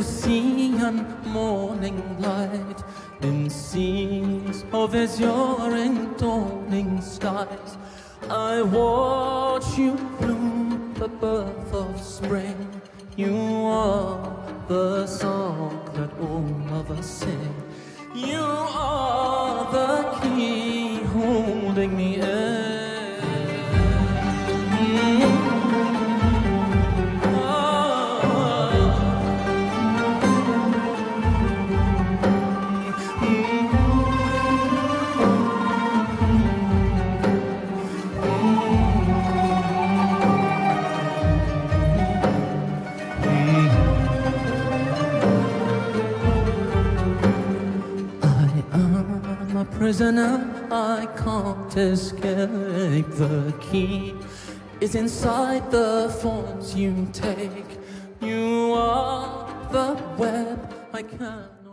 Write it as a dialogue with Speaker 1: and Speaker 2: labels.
Speaker 1: docinho and morning light in scenes of azure and dawning skies. I watch you bloom, the birth of spring. You are the song that all of us sing. You are the key holding me in. Prisoner, I can't escape. The key is inside the forms you take. You are the web I can't.